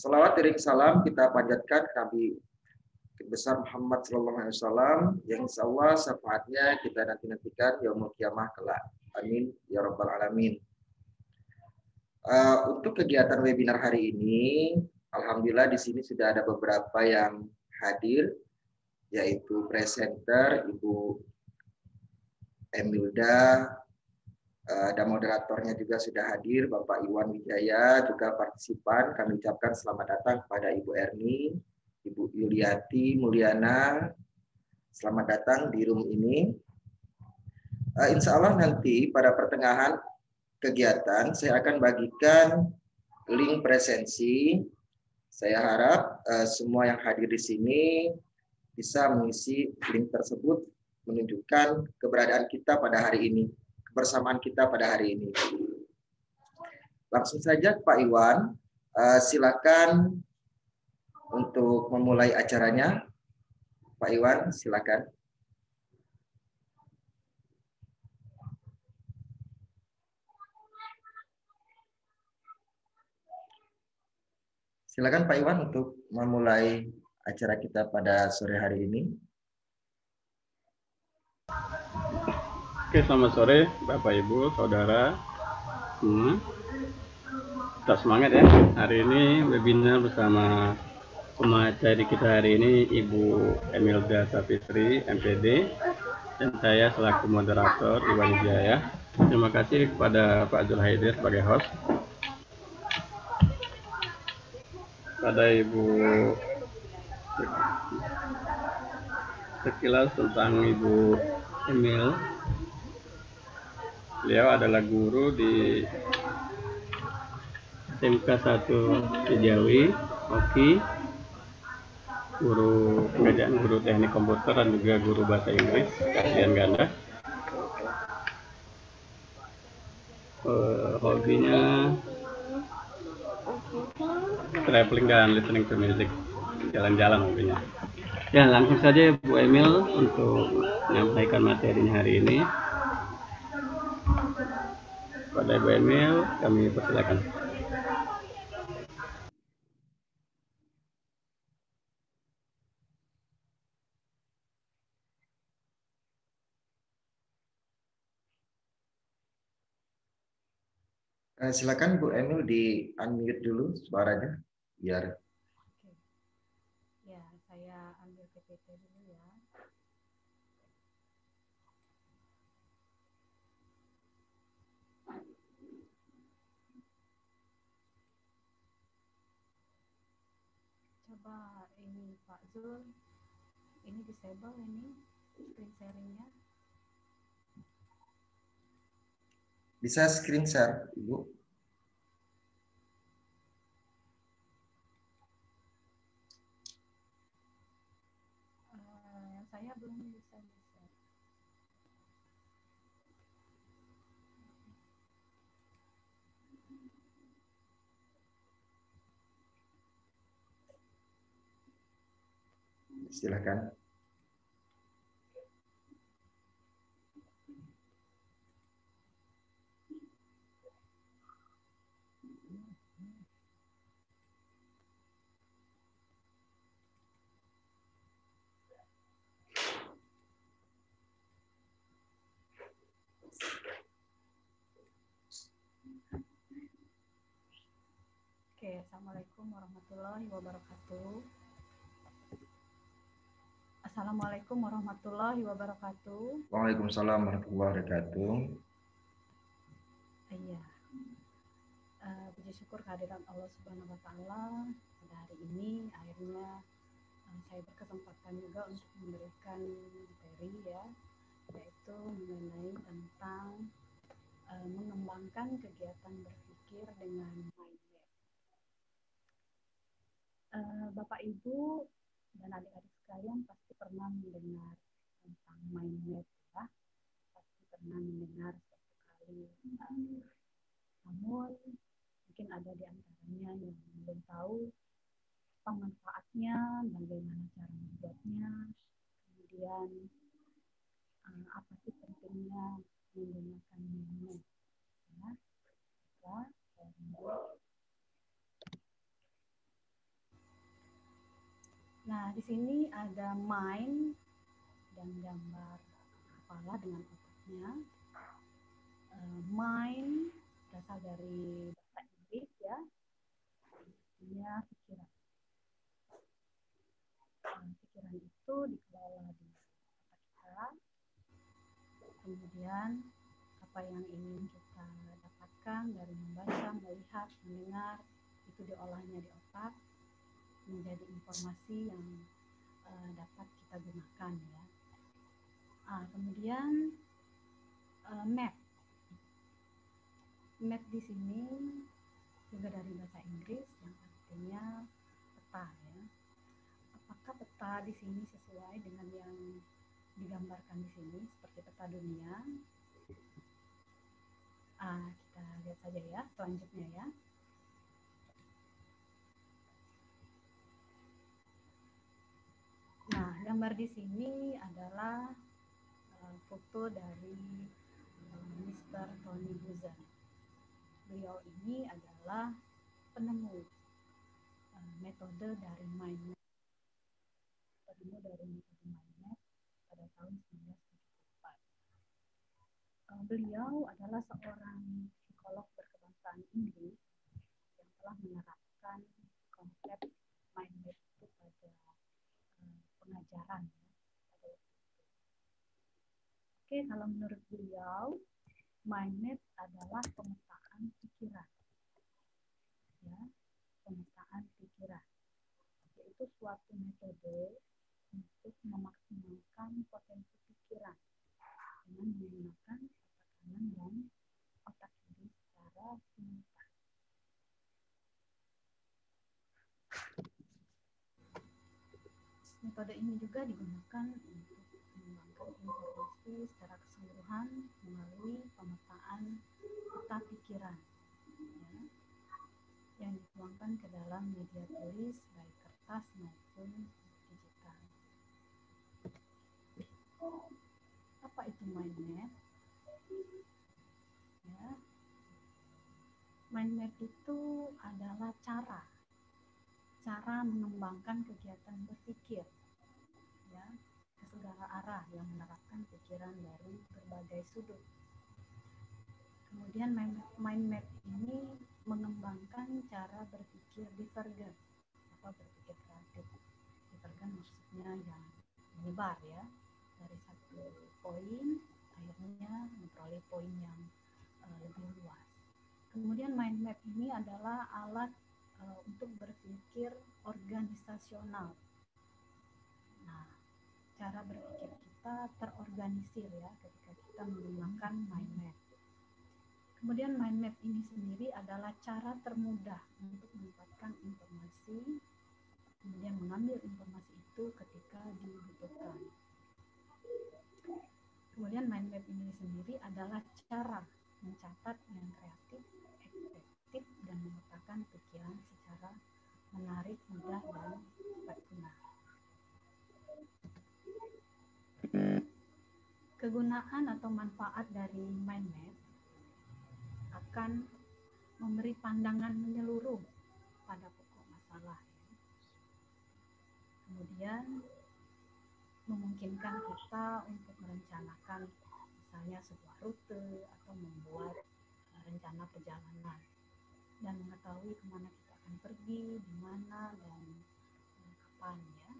Salawat dan salam kita panjatkan Nabi besar Muhammad Sallallahu Alaihi Wasallam yang insya Allah syafaatnya kita nanti nantikan yaumul kiamah kelak. Amin ya rabbal alamin. Uh, untuk kegiatan webinar hari ini, alhamdulillah di sini sudah ada beberapa yang hadir, yaitu presenter Ibu Emilda, uh, dan moderatornya juga sudah hadir, Bapak Iwan Wijaya, juga partisipan. Kami ucapkan selamat datang kepada Ibu Erni, Ibu Yuliati Mulyana. Selamat datang di room ini. Uh, insya Allah nanti pada pertengahan kegiatan saya akan bagikan link presensi. Saya harap uh, semua yang hadir di sini bisa mengisi link tersebut menunjukkan keberadaan kita pada hari ini, kebersamaan kita pada hari ini. Langsung saja Pak Iwan, uh, silakan untuk memulai acaranya. Pak Iwan, silakan. Silakan Pak Iwan untuk memulai acara kita pada sore hari ini. Oke, selamat sore Bapak Ibu, Saudara. Hmm. Tetap semangat ya. Hari ini webinar bersama pemateri kita hari ini Ibu Emilda Sapitri, MPD, dan saya selaku moderator Iwan Jaya. Terima kasih kepada Pak Zul Haidir sebagai host. Pada Ibu sekilas tentang Ibu Emil. Beliau adalah guru di SMK 1 Kejawi, Oki, guru pengajian guru teknik komputer dan juga guru bahasa Inggris kalian ganda. Uh, hobinya traveling dan listening to music. Jalan-jalan hobinya. Ya langsung saja Bu Emil untuk menyampaikan materinya hari ini Bu Emil kami persilakan Eh, silakan Bu Emil di unmute dulu suaranya biar Oke. Ya, saya ambil PPT dulu Coba ini Pak Zul, ini disable ini screen sharingnya. Bisa screen share, Ibu. Uh, yang saya belum bisa bisa. Silakan. Oke, Assalamualaikum warahmatullahi wabarakatuh. Assalamualaikum warahmatullahi wabarakatuh. Waalaikumsalam warahmatullahi wabarakatuh. Iya. Uh, puji syukur kehadiran Allah Subhanahu wa taala pada hari ini akhirnya uh, saya berkesempatan juga untuk memberikan materi ya yaitu mengenai tentang uh, mengembangkan kegiatan berpikir dengan mindset. Uh, Bapak Ibu dan adik-adik sekalian pasti pernah mendengar tentang mind map ya. Pasti pernah mendengar suatu kali. Namun mungkin ada di antaranya yang belum tahu apa manfaatnya bagaimana cara membuatnya kemudian uh, apa sih pentingnya menggunakan mind map ya, ya Nah, di sini ada mind dan gambar kepala dengan otaknya. Uh, mind berasal dari bahasa Inggris ya. Artinya pikiran. Nah, pikiran itu dikelola di otak kita. Kemudian apa yang ingin kita dapatkan dari membaca, melihat, mendengar itu diolahnya di otak menjadi informasi yang uh, dapat kita gunakan ya. Ah, kemudian uh, map. Map di sini juga dari bahasa Inggris yang artinya peta ya. Apakah peta di sini sesuai dengan yang digambarkan di sini seperti peta dunia? Ah, kita lihat saja ya selanjutnya ya. Nah, gambar di sini adalah uh, foto dari uh, Mr. Tony Buzan. Beliau ini adalah penemu uh, metode dari mind map. Penemu dari metode mind map pada tahun 1974. Uh, beliau adalah seorang psikolog berkebangsaan Inggris yang telah menerapkan konsep mind itu. Oke, kalau menurut beliau, mind map adalah pemetaan pikiran. Ya, pemetaan pikiran. Yaitu suatu metode untuk memaksimalkan potensi pikiran dengan menggunakan otak kanan dan otak kiri secara simultan. Metode ini juga digunakan untuk mengembangkan informasi secara keseluruhan melalui pemetaan peta pikiran ya, yang dituangkan ke dalam media tulis baik kertas maupun digital. Apa itu mind map? Ya, mind map itu adalah cara cara mengembangkan kegiatan berpikir ya ke segala arah yang menerapkan pikiran dari berbagai sudut. Kemudian mind map ini mengembangkan cara berpikir divergen atau berpikir kreatif. Divergen maksudnya yang menyebar ya dari satu poin akhirnya memperoleh poin yang uh, lebih luas. Kemudian mind map ini adalah alat uh, untuk berpikir organisasional. Nah, cara berpikir kita terorganisir ya ketika kita menggunakan mind map. Kemudian mind map ini sendiri adalah cara termudah untuk mendapatkan informasi, kemudian mengambil informasi itu ketika dibutuhkan. Kemudian mind map ini sendiri adalah cara mencatat yang kreatif, dan memetakan pikiran secara menarik, mudah, dan cepat guna. Kegunaan atau manfaat dari mind map akan memberi pandangan menyeluruh pada pokok masalah. Kemudian memungkinkan kita untuk merencanakan misalnya sebuah rute atau membuat rencana perjalanan dan mengetahui ke mana kita akan pergi, di mana dan eh, kapan ya.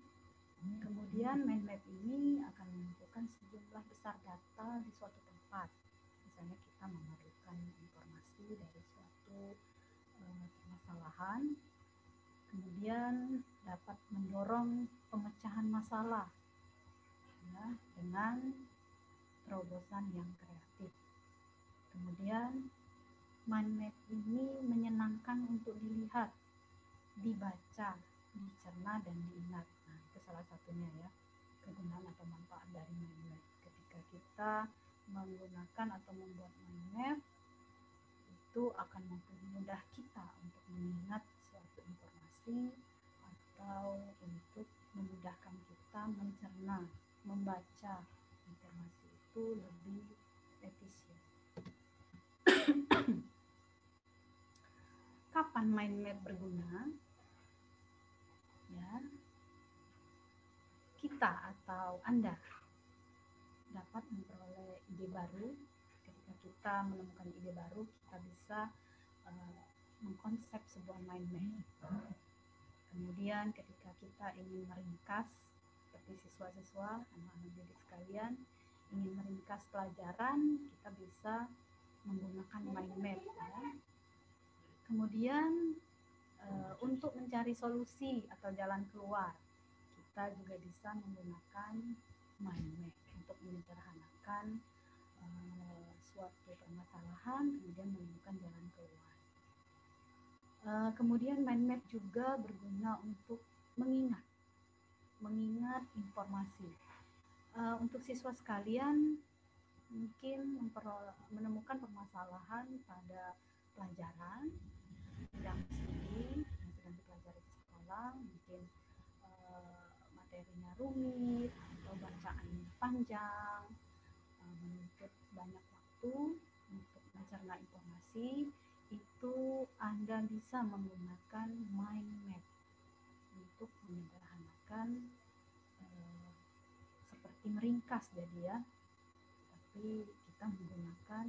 Kemudian mind map ini akan menentukan sejumlah besar data di suatu tempat. Misalnya kita memerlukan informasi dari suatu permasalahan, kemudian dapat mendorong pemecahan masalah ya, dengan terobosan yang kreatif. Kemudian mind ini menyenangkan untuk dilihat, dibaca, dicerna dan diingat. Nah, itu salah satunya ya kegunaan atau manfaat dari mind. Ketika kita menggunakan atau membuat mind itu akan mempermudah kita untuk mengingat suatu informasi atau untuk memudahkan kita mencerna, membaca informasi itu lebih efisien. Kapan mind map berguna? Ya, kita atau Anda dapat memperoleh ide baru. Ketika kita menemukan ide baru, kita bisa uh, mengkonsep sebuah mind map. Kemudian ketika kita ingin meringkas seperti siswa-siswa, anak-anak didik sekalian, ingin meringkas pelajaran, kita bisa menggunakan mind map. Ya. Kemudian uh, untuk mencari solusi atau jalan keluar, kita juga bisa menggunakan mind map untuk menyederhanakan uh, suatu permasalahan, kemudian menemukan jalan keluar. Uh, kemudian mind map juga berguna untuk mengingat, mengingat informasi. Uh, untuk siswa sekalian, mungkin menemukan permasalahan pada pelajaran yang studi yang sedang dipelajari di sekolah mungkin uh, materinya rumit atau bacaannya panjang uh, menuntut banyak waktu untuk mencerna informasi itu Anda bisa menggunakan mind map untuk menyederhanakan uh, seperti meringkas jadi ya tapi kita menggunakan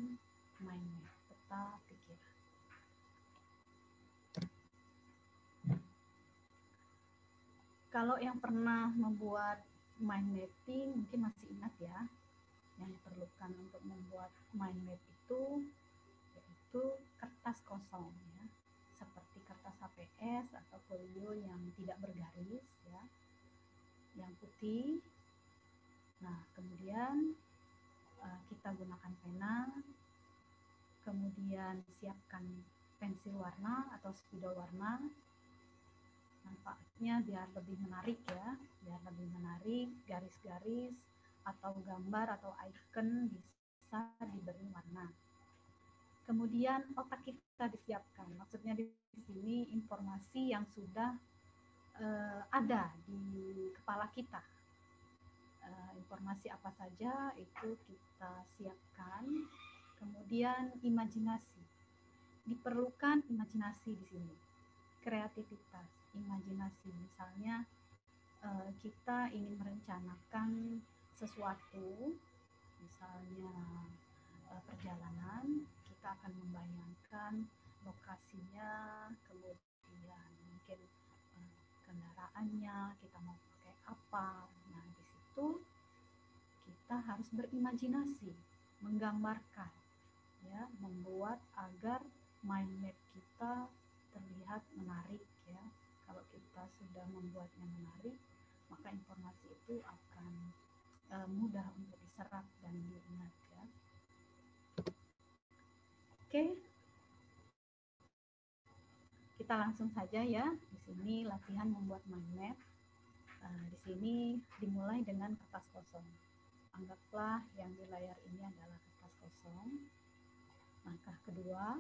mind map peta pikiran Kalau yang pernah membuat mind mapping mungkin masih ingat ya, yang diperlukan untuk membuat mind map itu yaitu kertas kosong ya, seperti kertas HPS atau folio yang tidak bergaris ya, yang putih. Nah, kemudian uh, kita gunakan pena, kemudian siapkan pensil warna atau spidol warna, manfaatnya biar lebih menarik ya, biar lebih menarik garis-garis atau gambar atau icon bisa diberi warna. Kemudian otak kita disiapkan, maksudnya di sini informasi yang sudah uh, ada di kepala kita. Uh, informasi apa saja itu kita siapkan. Kemudian imajinasi, diperlukan imajinasi di sini, kreativitas imajinasi. Misalnya uh, kita ingin merencanakan sesuatu, misalnya uh, perjalanan, kita akan membayangkan lokasinya, kemudian mungkin kendaraannya, kita mau pakai apa. Situ kita harus berimajinasi, menggambarkan, ya, membuat agar mind map kita terlihat menarik ya kalau kita sudah membuatnya menarik, maka informasi itu akan uh, mudah untuk diserap dan diingat ya. Oke. Kita langsung saja ya. Di sini latihan membuat mind map. Uh, di sini dimulai dengan kertas kosong. Anggaplah yang di layar ini adalah kertas kosong. Langkah kedua,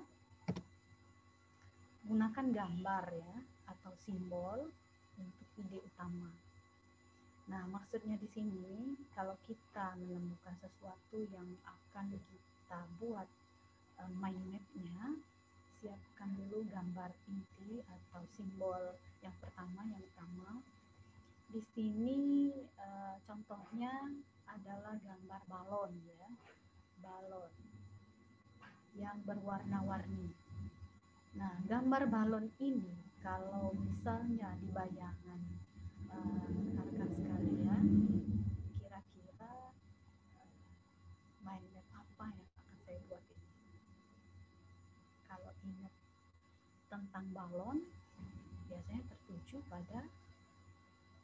gunakan gambar ya atau simbol untuk ide utama. Nah, maksudnya di sini kalau kita menemukan sesuatu yang akan kita buat mind map-nya, siapkan dulu gambar inti atau simbol yang pertama yang utama. Di sini uh, contohnya adalah gambar balon ya. Balon yang berwarna-warni. Nah, gambar balon ini kalau misalnya di bayangan uh, rekan-rekan sekalian kira-kira uh, apa yang akan saya buat ini kalau ingat tentang balon biasanya tertuju pada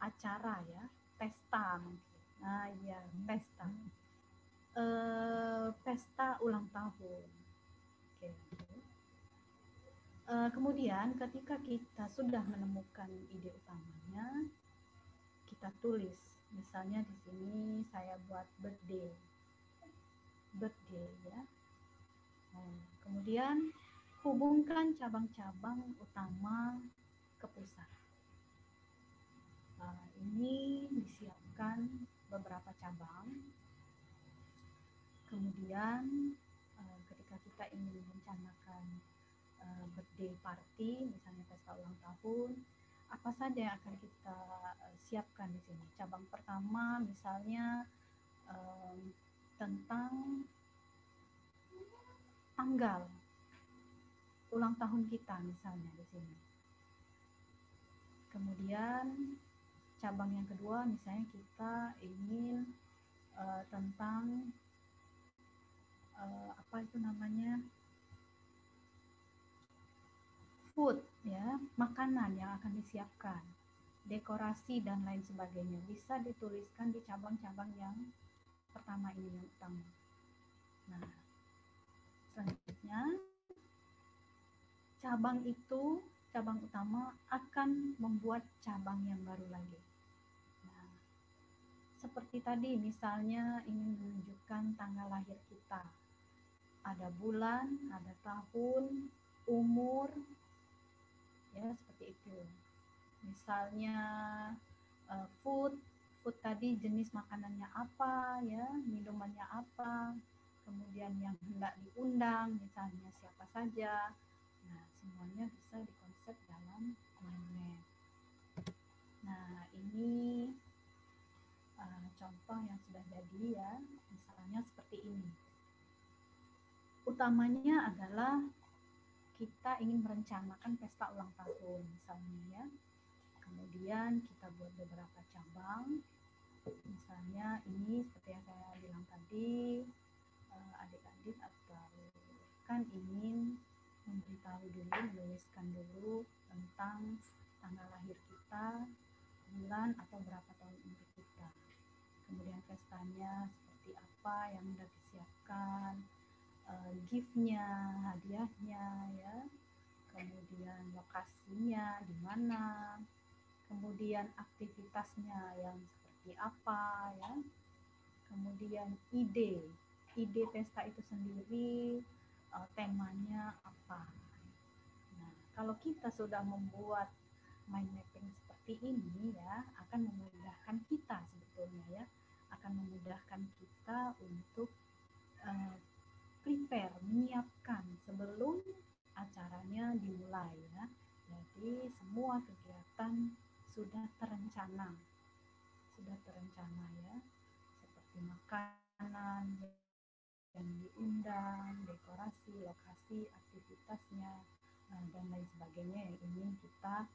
acara ya pesta mungkin nah ya pesta uh, pesta ulang tahun oke okay. Uh, kemudian ketika kita sudah menemukan ide utamanya, kita tulis. Misalnya di sini saya buat birthday, birthday ya. Nah, kemudian hubungkan cabang-cabang utama ke pusat. Nah, ini disiapkan beberapa cabang. Kemudian uh, ketika kita ingin merencanakan uh, birthday party, misalnya pesta ulang tahun, apa saja yang akan kita eh, siapkan di sini? Cabang pertama misalnya tentang tanggal ulang tahun kita misalnya di sini. Kemudian cabang yang kedua misalnya kita ingin uh, tentang uh, apa itu namanya? Food ya makanan yang akan disiapkan dekorasi dan lain sebagainya. Bisa dituliskan di cabang-cabang yang pertama ini yang utama. Nah selanjutnya cabang itu cabang utama akan membuat cabang yang baru lagi seperti tadi misalnya ingin menunjukkan tanggal lahir kita. Ada bulan ada tahun umur ya seperti itu. Misalnya uh, food food tadi jenis makanannya apa ya minumannya apa kemudian yang hendak diundang misalnya siapa saja. Nah semuanya bisa dikonsep dalam mind nah ini uh, contoh yang sudah jadi ya misalnya seperti ini utamanya adalah kita ingin merencanakan pesta ulang tahun misalnya ya. Kemudian kita buat beberapa cabang. Misalnya ini seperti yang saya bilang tadi, eh, adik-adik atau kan ingin memberitahu dulu, menuliskan dulu tentang tanggal lahir kita, bulan atau berapa tahun kita. Kemudian pestanya seperti apa yang sudah disiapkan, uh, giftnya, hadiahnya ya, kemudian lokasinya di mana, kemudian aktivitasnya yang seperti apa ya, kemudian ide, ide pesta itu sendiri uh, temanya apa. Nah, kalau kita sudah membuat mind mapping seperti ini ya, akan memudahkan kita sebetulnya ya, akan memudahkan kita untuk uh, prepare, menyiapkan sebelum acaranya dimulai ya. Jadi semua kegiatan sudah terencana. Sudah terencana ya. Seperti makanan yang diundang, dekorasi, lokasi, aktivitasnya, eh, dan lain sebagainya yang ingin kita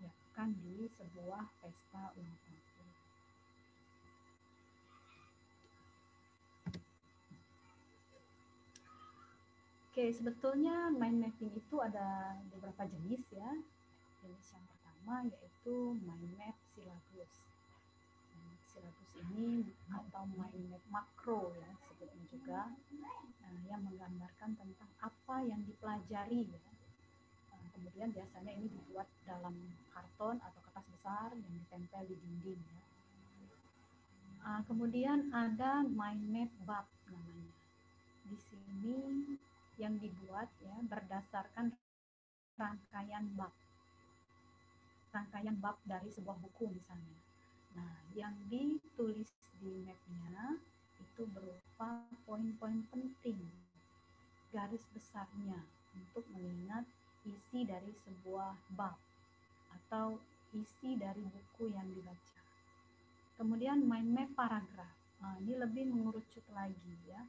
siapkan di sebuah pesta ulang tahun. Oke, sebetulnya mind mapping itu ada beberapa jenis ya. Jenis yang pertama yaitu mind map silabus. silabus ini atau mind map makro ya sebutnya juga nah, yang menggambarkan tentang apa yang dipelajari ya. Nah, kemudian biasanya ini dibuat dalam karton atau kertas besar yang ditempel di dinding ya. Nah, kemudian ada mind map bab namanya. Di sini yang dibuat ya berdasarkan rangkaian bab rangkaian bab dari sebuah buku misalnya. Nah, yang ditulis di mapnya itu berupa poin-poin penting, garis besarnya untuk mengingat isi dari sebuah bab atau isi dari buku yang dibaca. Kemudian mind map paragraf. Nah, ini lebih mengerucut lagi ya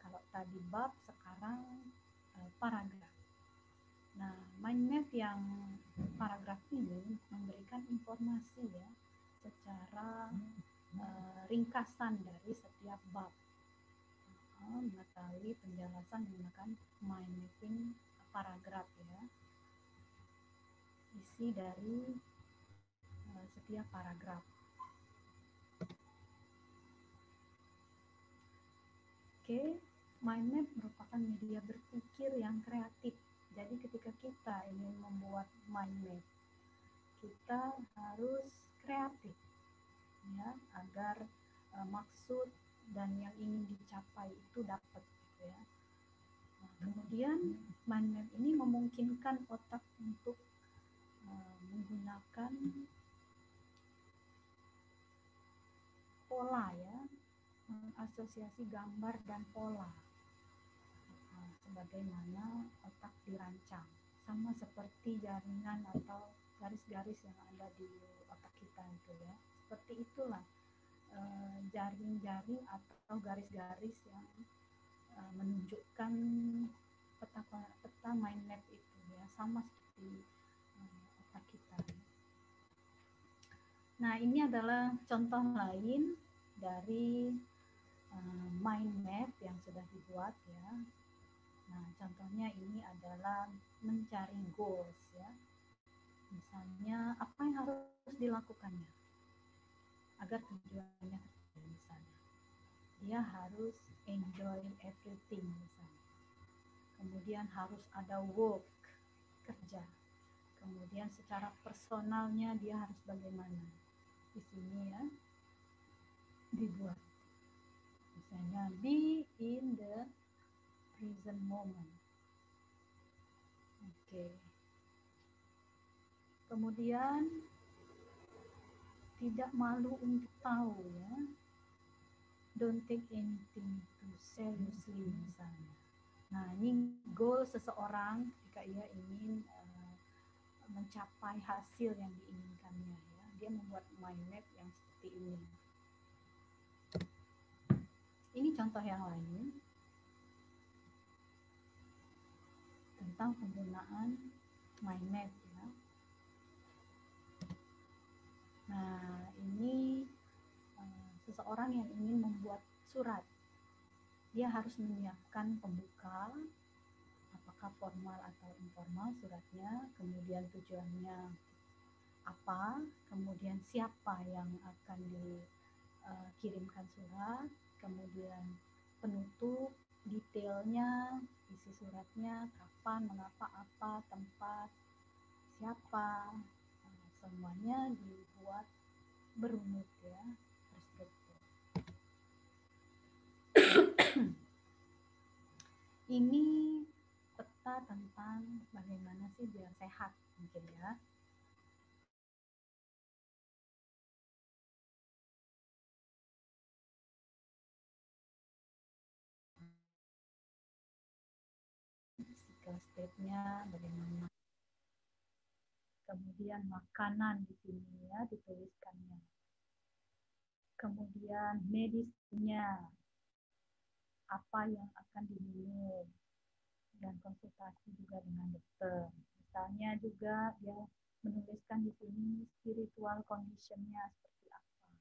kalau tadi bab, sekarang uh, paragraf. Nah, mind map yang paragraf ini memberikan informasi ya secara uh, ringkasan dari setiap bab. Uh, mengetahui penjelasan menggunakan mind mapping paragraf ya. Isi dari uh, setiap paragraf. Oke, okay mind map merupakan media berpikir yang kreatif. Jadi ketika kita ingin membuat mind map, kita harus kreatif ya agar uh, maksud dan yang ingin dicapai itu dapat gitu ya. Nah, kemudian mind map ini memungkinkan otak untuk uh, menggunakan pola ya, asosiasi gambar dan pola sebagaimana otak dirancang sama seperti jaringan atau garis-garis yang ada di otak kita itu ya. Seperti itulah eh, jaring-jaring atau garis-garis yang eh, menunjukkan peta peta mind map itu ya sama seperti otak kita. Nah ini adalah contoh lain dari mind map yang sudah dibuat ya Nah, contohnya ini adalah mencari goals ya. Misalnya apa yang harus dilakukannya agar tujuannya tercapai misalnya. Dia harus enjoy everything misalnya. Kemudian harus ada work kerja. Kemudian secara personalnya dia harus bagaimana. Di sini ya dibuat. Misalnya be in the present moment. Oke. Okay. Kemudian tidak malu untuk tahu ya. Don't take anything too seriously misalnya. Nah, ini goal seseorang ketika ia ingin uh, mencapai hasil yang diinginkannya ya. Dia membuat mind map yang seperti ini. Ini contoh yang lain. Tentang penggunaan mind map ya. Nah, ini uh, seseorang yang ingin membuat surat. Dia harus menyiapkan pembuka, apakah formal atau informal suratnya, kemudian tujuannya apa, kemudian siapa yang akan dikirimkan eh, surat, kemudian penutup, detailnya, isi suratnya, kapan, mengapa, apa, tempat, siapa, nah, semuanya dibuat berunut ya, terstruktur. Ini peta tentang bagaimana sih biar sehat mungkin ya. Step-stepnya bagaimana. Kemudian makanan di sini ya dituliskannya. Kemudian medisnya, apa yang akan diminum dan konsultasi juga dengan dokter. Misalnya juga dia menuliskan di sini spiritual conditionnya seperti apa.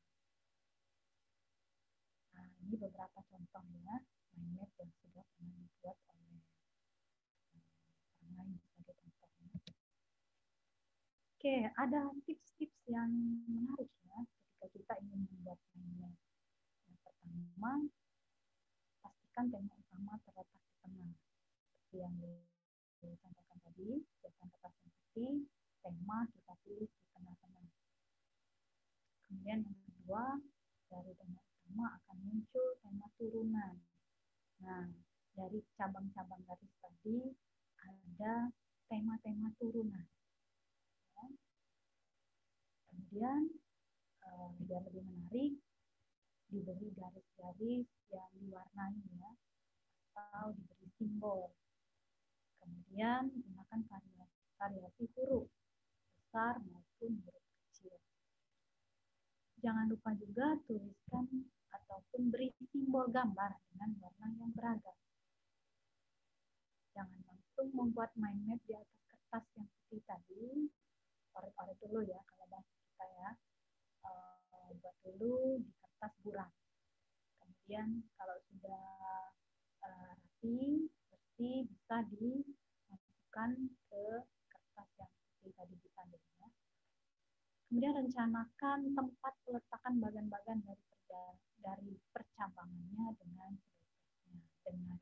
Nah, ini beberapa contoh ya, mind map yang sudah pernah dibuat oleh lain sebagai contohnya. Oke, ada tips-tips yang menarik ya ketika kita ingin membuat mainnya. Yang pertama, pastikan tema utama terletak di tengah. Seperti yang disampaikan tadi, siapkan kertas yang tema kita tulis di tengah-tengah. Kemudian yang kedua, dari tema utama akan muncul tema turunan. Nah, dari cabang-cabang garis tadi ada tema-tema turunan. Kemudian eh, lebih menarik, diberi garis-garis yang diwarnai ya, atau diberi simbol. Kemudian gunakan variasi huruf besar maupun huruf kecil. Jangan lupa juga tuliskan ataupun beri simbol gambar dengan warna yang beragam. Jangan langsung membuat mind map di atas kertas yang putih tadi. Oret-oret dulu ya, kalau bahasa kita ya. Uh, buat dulu di kertas buram. Kemudian kalau sudah uh, rapi, bersih, bisa dimasukkan ke kertas yang putih tadi ditandai ya. Kemudian rencanakan tempat peletakan bagian-bagian dari dari percabangannya dengan dengan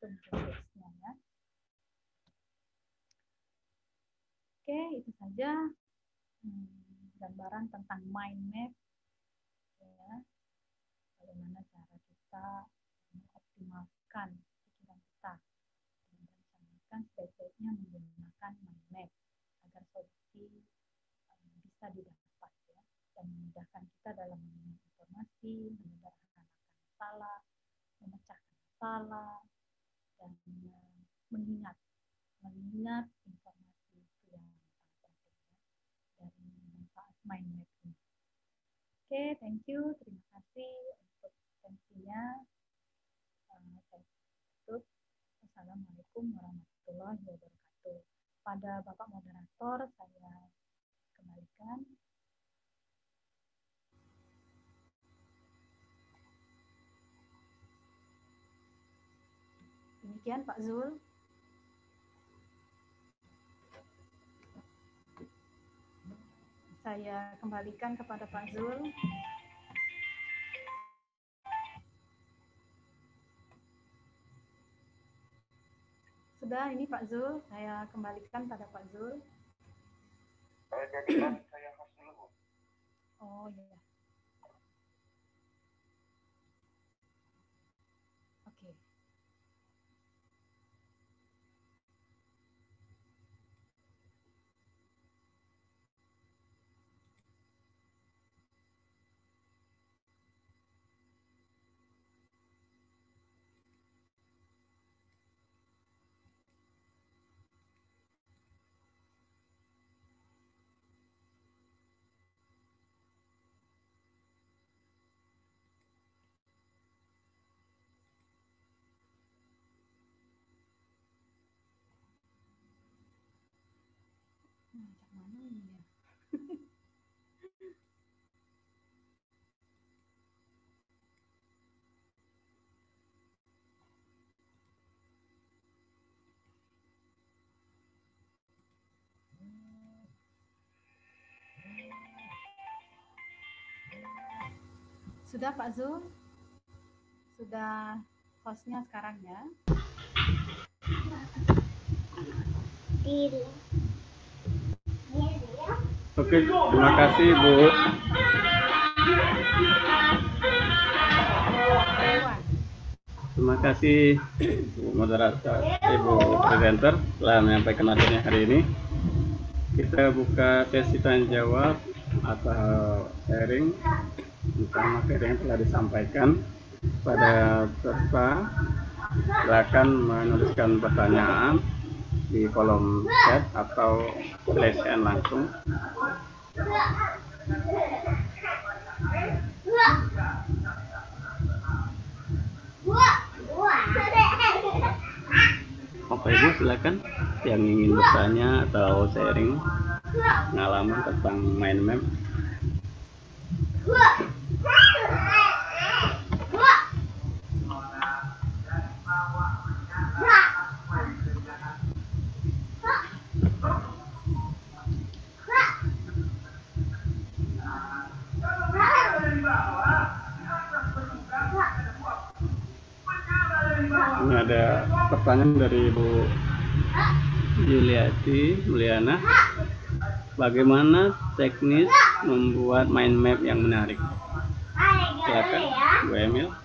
konteksnya ya. Oke, itu saja hmm, gambaran tentang mind map ya. Bagaimana cara kita mengoptimalkan pikiran kita dan merencanakan sebaik-baiknya menggunakan mind map agar solusi um, bisa didapat ya dan memudahkan kita dalam mengenai informasi, menyederhanakan masalah, memecahkan masalah, dan eh, mengingat mengingat informasi yang sangat penting ya, dari manfaat mind mapping. Oke, thank you. Terima kasih untuk atensinya. Uh, eh, saya. Assalamualaikum warahmatullahi wabarakatuh. Pada Bapak Moderator, saya kembalikan Demikian Pak Zul. Saya kembalikan kepada Pak Zul. Sudah, ini Pak Zul. Saya kembalikan pada Pak Zul. Saya jadikan saya dulu. Oh, iya. Sudah Pak Zul? Sudah hostnya sekarang ya? Oke, terima kasih Bu. Terima kasih Bu moderator, Ibu presenter telah menyampaikan materinya hari ini. Kita buka sesi tanya jawab atau sharing tentang materi yang telah disampaikan pada peserta. Silakan menuliskan pertanyaan di kolom chat atau hand langsung. Bapak Ibu silakan yang ingin bertanya atau sharing pengalaman tentang mind map. Pertanyaan dari Ibu Yuliati Mulyana. Bagaimana teknis membuat mind map yang menarik? Silakan, Bu Emil.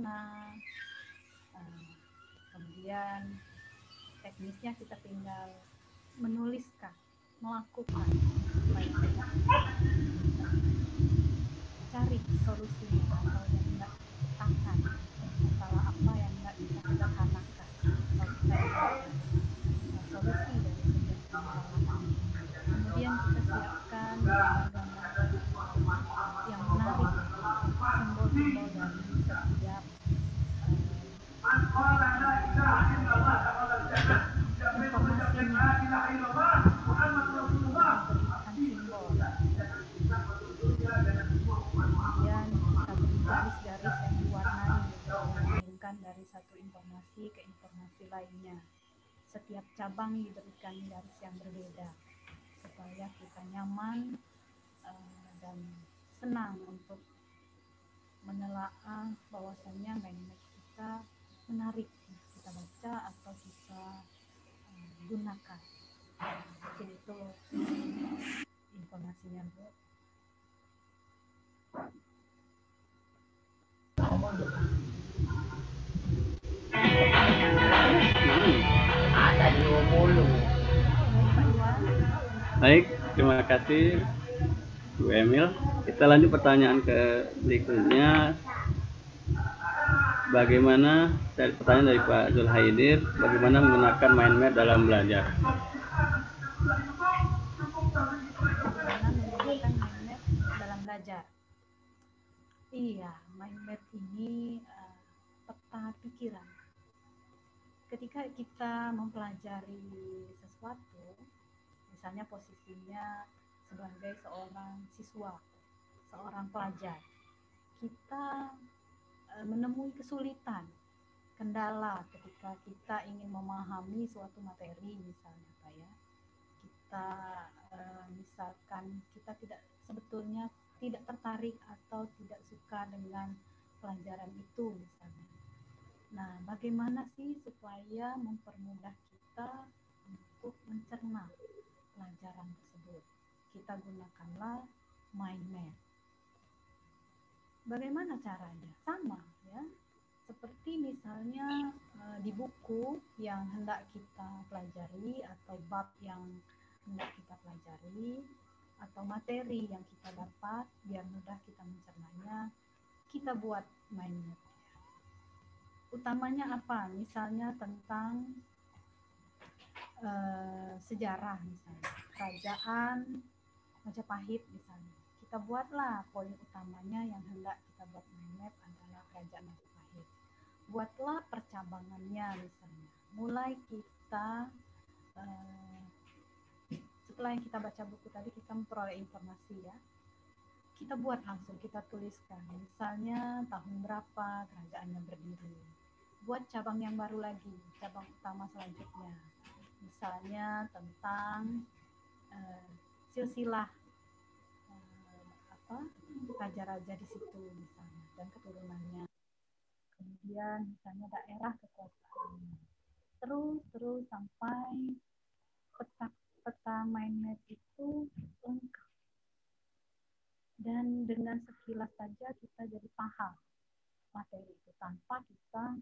Warna Eh, kemudian teknisnya kita tinggal menuliskan melakukan. Kita cari solusinya atau yang tidak akan masalah apa yang tidak bisa kita dapatkan uh, solusi dari kemudian kita siapkan gambar-gambar menarik kita baca atau kita eh, gunakan mungkin itu informasinya Bu. Baik, terima kasih Bu Emil. Kita lanjut pertanyaan ke berikutnya. Bagaimana dari pertanyaan dari Pak Zulhaidir, bagaimana menggunakan mind map dalam belajar? Iya, mind map ini uh, peta pikiran. Ketika kita mempelajari sesuatu, misalnya posisinya sebagai seorang siswa, seorang pelajar, kita menemui kesulitan, kendala ketika kita ingin memahami suatu materi misalnya, Pak ya. Kita uh, misalkan kita tidak sebetulnya tidak tertarik atau tidak suka dengan pelajaran itu misalnya. Nah, bagaimana sih supaya mempermudah kita untuk mencerna pelajaran tersebut? Kita gunakanlah mind map. Bagaimana caranya? Sama ya. Seperti misalnya eh, di buku yang hendak kita pelajari atau bab yang hendak kita pelajari, atau materi yang kita dapat biar mudah kita mencernanya kita buat mind map utamanya apa misalnya tentang uh, sejarah misalnya kerajaan Majapahit misalnya kita buatlah poin utamanya yang hendak kita buat mind map adalah kerajaan Majapahit buatlah percabangannya misalnya. Mulai kita uh, setelah yang kita baca buku tadi kita memperoleh informasi ya. Kita buat langsung kita tuliskan. Misalnya tahun berapa kerajaannya berdiri. Buat cabang yang baru lagi cabang utama selanjutnya. Misalnya tentang uh, silsilah apa raja-raja di situ misalnya dan keturunannya. Kemudian misalnya daerah kekuasaan. Terus terus sampai peta peta mind map itu lengkap. Dan dengan sekilas saja kita jadi paham materi itu tanpa kita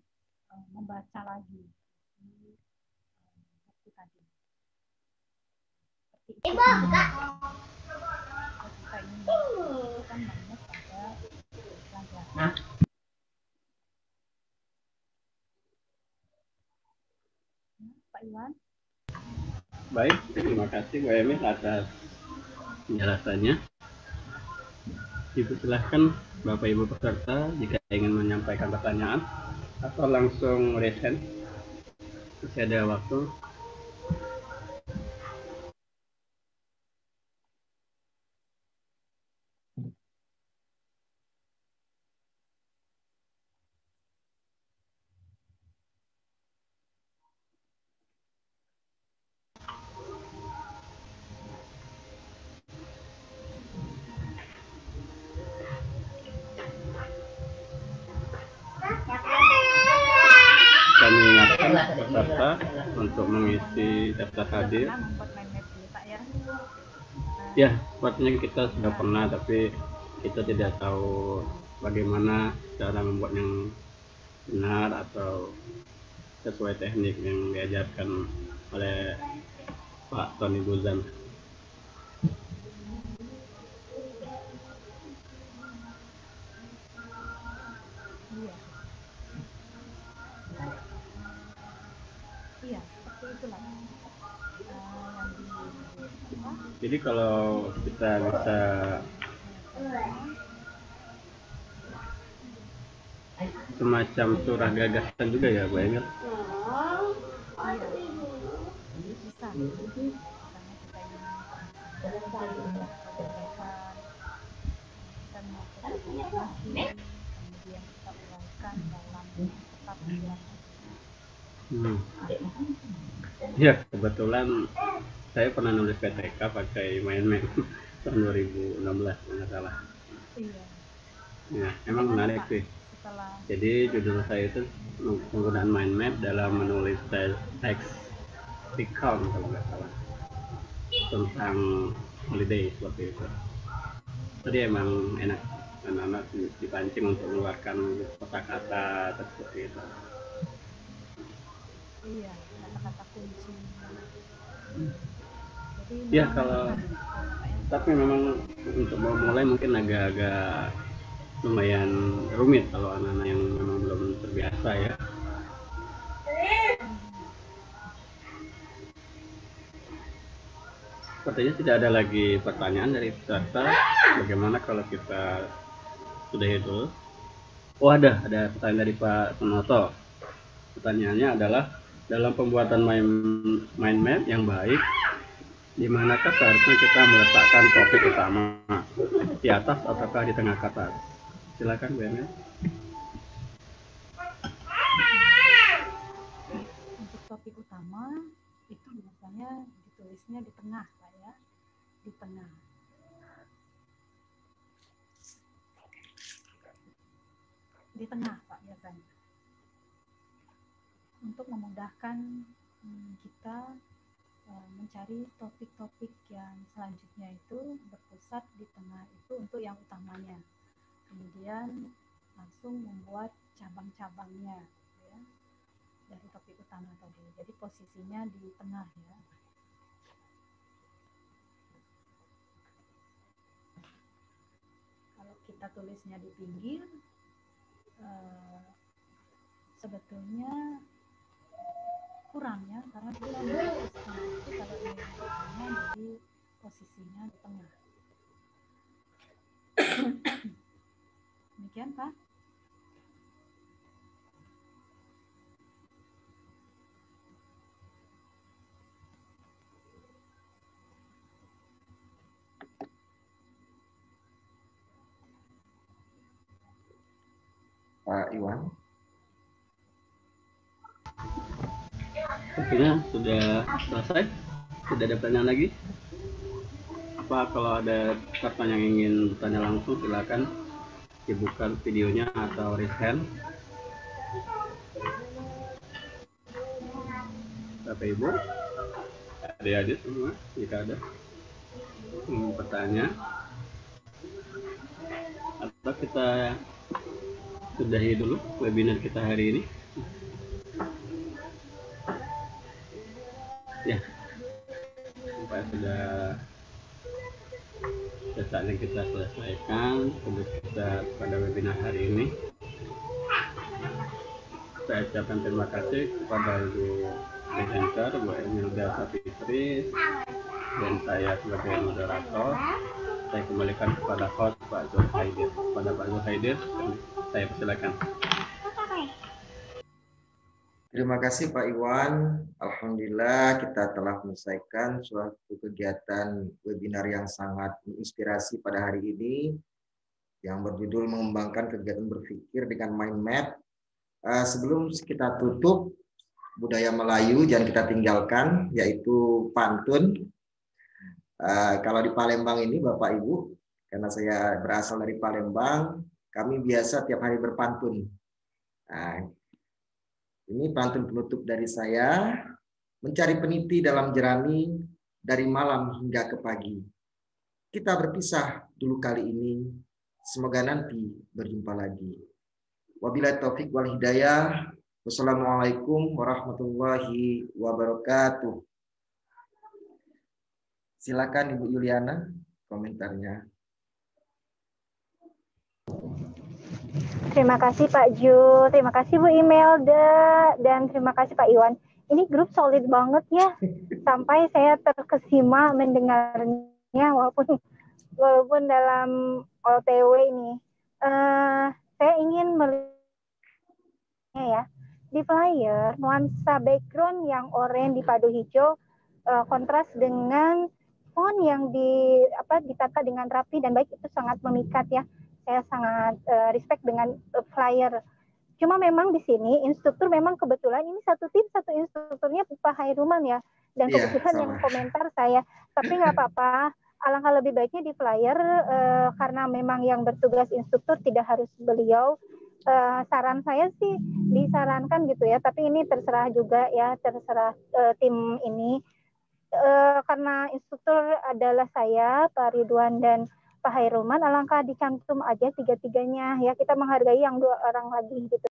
uh, membaca lagi. Di uh, buku tadi. Pak Iwan. Baik, terima kasih Bu Emil atas penjelasannya. Ibu silahkan Bapak Ibu peserta jika ingin menyampaikan pertanyaan atau langsung raise hand. Masih ada waktu daftar hadir. Ya, sepertinya kita sudah pernah, tapi kita tidak tahu bagaimana cara membuat yang benar atau sesuai teknik yang diajarkan oleh Pak Tony Buzan. Jadi kalau kita bisa semacam surah gagasan juga ya Bu Emil Hmm. Ya, kebetulan saya pernah nulis PTK pakai main-main tahun 2016 nggak salah. Iya. Ya, emang menarik sih. Jadi judul saya itu penggunaan mind map dalam menulis teks recount kalau nggak salah tentang holiday seperti itu. Jadi emang enak anak-anak dipancing untuk mengeluarkan kata-kata seperti itu. Iya, kata-kata kunci. Jadi ya kalau tapi memang untuk memulai mungkin agak-agak lumayan rumit kalau anak-anak yang memang belum terbiasa ya. Sepertinya tidak ada lagi pertanyaan dari peserta. Bagaimana kalau kita sudah itu? Oh ada, ada pertanyaan dari Pak Penoto. Pertanyaannya adalah dalam pembuatan main mind map yang baik, di manakah seharusnya kita meletakkan topik utama di atas ataukah di tengah kata? Silakan Bu Emel. Untuk topik utama itu biasanya ditulisnya di tengah, Pak ya, di tengah. Di tengah, Pak biasanya. Untuk memudahkan hmm, kita mencari topik-topik yang selanjutnya itu berpusat di tengah itu untuk yang utamanya. Kemudian langsung membuat cabang-cabangnya ya, dari topik utama tadi. Jadi posisinya di tengah ya. Kalau kita tulisnya di pinggir eh, sebetulnya kurang ya karena kita itu kalau ini di jadi posisinya di tengah Demikian, Pak. Pak Iwan. Sepertinya sudah selesai. Tidak ada pertanyaan lagi. Apa kalau ada pertanyaan yang ingin bertanya langsung silakan dibuka videonya atau raise hand Bapak Ibu adik-adik semua jika ada yang bertanya atau kita sudahi dulu webinar kita hari ini ya sampai sudah saatnya kita selesaikan tugas kita pada webinar hari ini. Saya ucapkan terima kasih kepada Ibu presenter, Bu Emilda Sapitri, dan saya sebagai moderator. Saya kembalikan kepada host Pak Zul Haidir. Pada Pak Zul Haidir, saya persilakan. Terima kasih Pak Iwan. Alhamdulillah kita telah menyelesaikan suatu kegiatan webinar yang sangat menginspirasi pada hari ini yang berjudul mengembangkan kegiatan berpikir dengan mind map. Eh, sebelum kita tutup, budaya Melayu jangan kita tinggalkan, yaitu pantun. Eh, kalau di Palembang ini Bapak Ibu, karena saya berasal dari Palembang, kami biasa tiap hari berpantun. Nah, ini pantun penutup dari saya. Mencari peniti dalam jerami dari malam hingga ke pagi. Kita berpisah dulu kali ini. Semoga nanti berjumpa lagi. Wabillahi taufik wal hidayah. Wassalamualaikum warahmatullahi wabarakatuh. Silakan Ibu Yuliana komentarnya. Terima kasih Pak Ju, terima kasih Bu Imelda, dan terima kasih Pak Iwan. Ini grup solid banget ya, sampai saya terkesima mendengarnya walaupun walaupun dalam OTW ini. Uh, saya ingin melihat ya. Di flyer nuansa background yang oranye di padu hijau uh, kontras dengan font yang di apa ditata dengan rapi dan baik itu sangat memikat ya saya sangat uh, respect dengan uh, flyer. Cuma memang di sini instruktur memang kebetulan ini satu tim satu instrukturnya Pak Hairuman ya dan yeah, kebetulan sama. yang komentar saya. Tapi nggak apa-apa. Alangkah lebih baiknya di flyer uh, karena memang yang bertugas instruktur tidak harus beliau. Uh, saran saya sih disarankan gitu ya. Tapi ini terserah juga ya terserah uh, tim ini. Uh, karena instruktur adalah saya Pak Ridwan dan Pak Hairuman alangkah dicantum aja tiga-tiganya. Ya kita menghargai yang dua orang lagi gitu